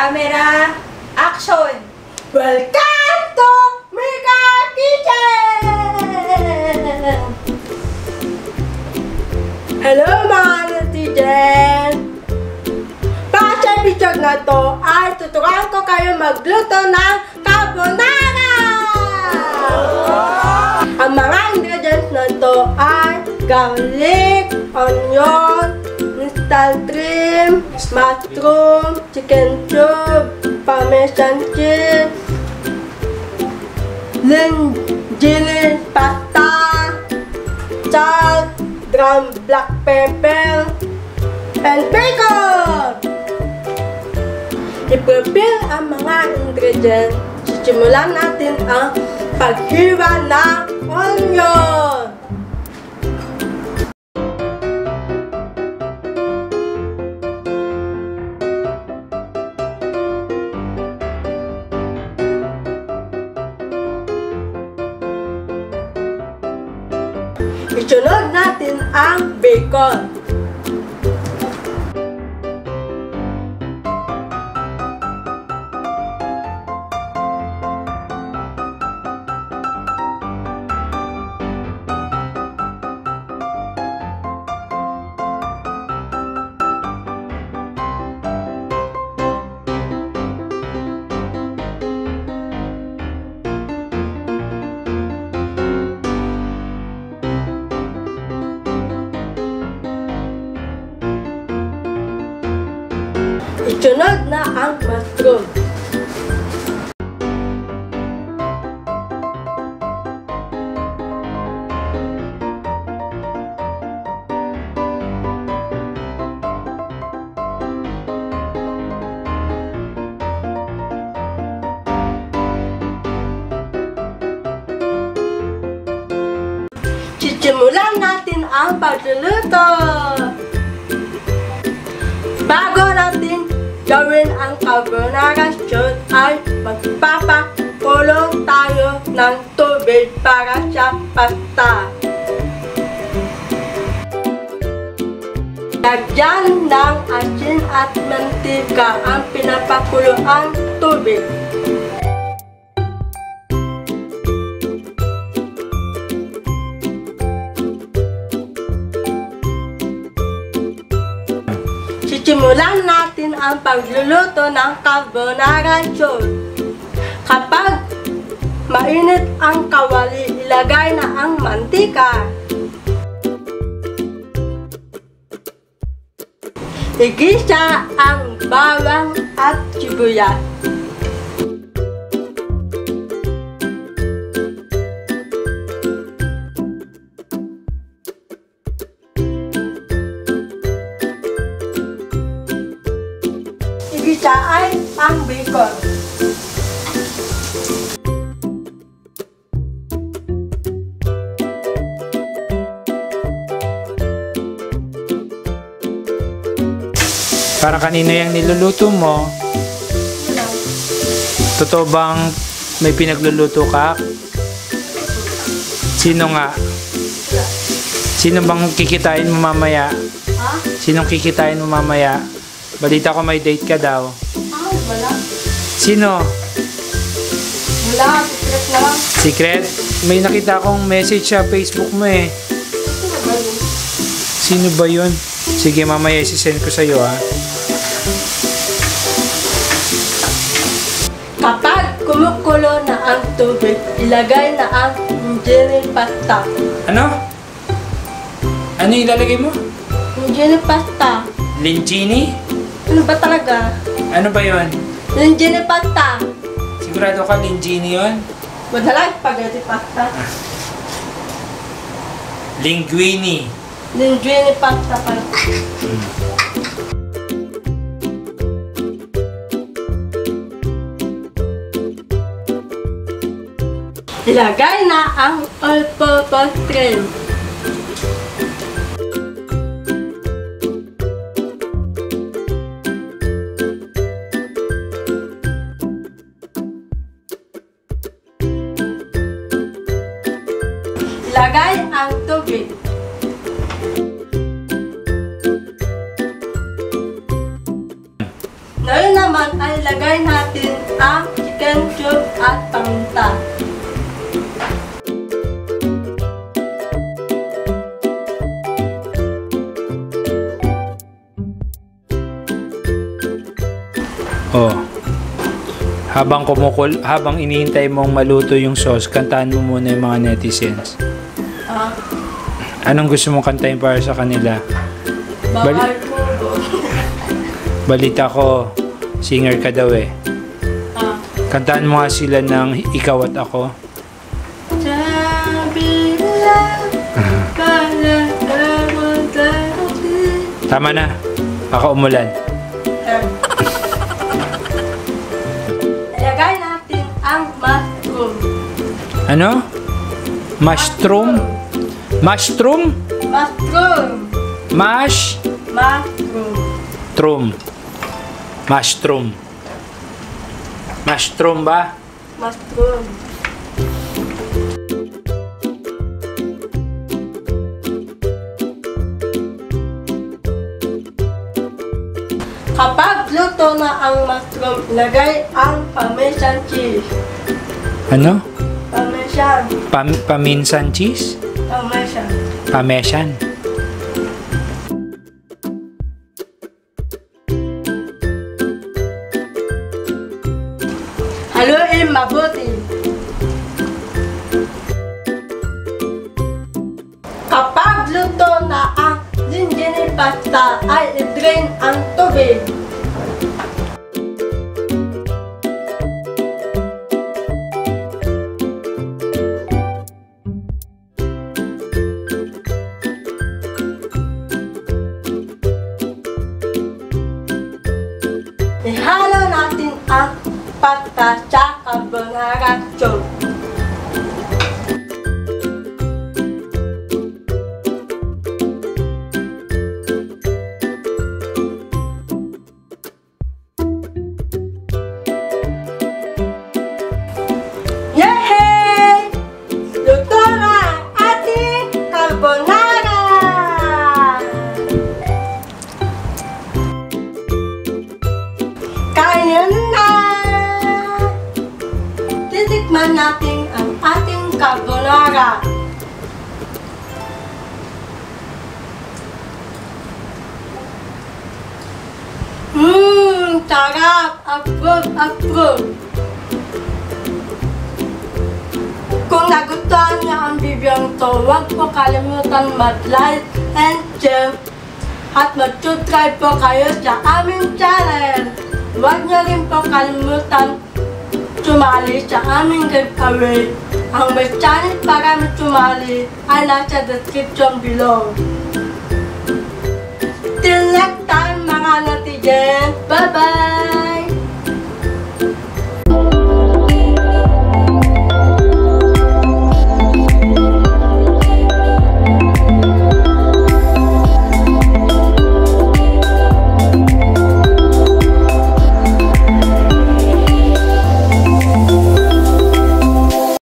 Camera, action! Welcome to Mega Kitchen! Hello mga netizen! Para sa video na to ay tuturuan ko kayo magluto ng carbonara! Ang mga ingredients na to ay garlic, onion, instant cream, mushroom, cube, parmesan cheese, linguine pasta, salt, ground black pepper, and bacon! I-prepare ang mga ingredients. Sisimulan natin ang paghiwa ng onion. Ang Isunod na ang mushroom. Sisimulan natin ang pagluluto. Bago natin gawin ang carbonara sauce ay magpapakulo tayo ng tubig para sa pasta. Lagyan ng asin at mantika ang pinapakuloang tubig. Sisimulan natin ang pagluluto ng carbonara sauce. Kapag mainit ang kawali, ilagay na ang mantika. Igisa ang bawang at sibuyas. Igisa ay ang bacon. Para kanino yung niluluto mo? Totoo bang may pinagluluto ka? Sino nga? Sino bang kikitain mo mamaya? Sinong kikitain mo mamaya? Balita ko may date ka daw. Ah, wala. Sino? Wala, secret lang. Secret? May nakita akong message sa Facebook mo eh. Sino ba yun? Sino ba yun? Sige, mamaya isi-send ko sa'yo ha. Kapag kumukulo na ang tubig, ilagay na ang injini pasta. Ano? Ano ilalagay mo? Injini pasta. Lincini? Ano ba talaga? Ano ba yon? Injini pasta. Sigurado ka Lincini yon? Madalang spaghetti pasta. Linguini. Linguine pasta pa. Ilagay na ang all-purpose cream. Ilagay ang tubig. ilagay natin ang chicken cube at paminta. Oh. Habang kumukul, habang inihintay mong maluto yung sauce, kantahan mo muna yung mga netizens. Anong gusto mong kantahin para sa kanila? po. Balita ko, singer ka daw eh. Ah, Kantahan mo nga sila ng Ikaw at Ako. Tama na. Baka umulan. Ilagay natin ang mushroom. Ano? Mushroom? Mushroom? Mushroom. Mash? Mushroom. Trum. Mushroom. Mushroom ba? Mushroom. Kapag luto na ang mushroom, ilagay ang parmesan cheese. Ano? Parmesan. Pam paminsan cheese? Parmesan. Pamesan? Haluin mabuti. Kapag luto na ang linjini pasta, ay i-drain ang tubig. 看看 natin ang ating carbonara. Mmm, sarap! Approve, approve! Kung nagustuhan niyo ang video to, huwag po kalimutan mag-like and share at mag-subscribe po kayo sa aming channel. Huwag niyo rin po kalimutan sumali sa aming giveaway. Ang may channel para sumali ay nasa description below. Till next time mga netizen, bye-bye!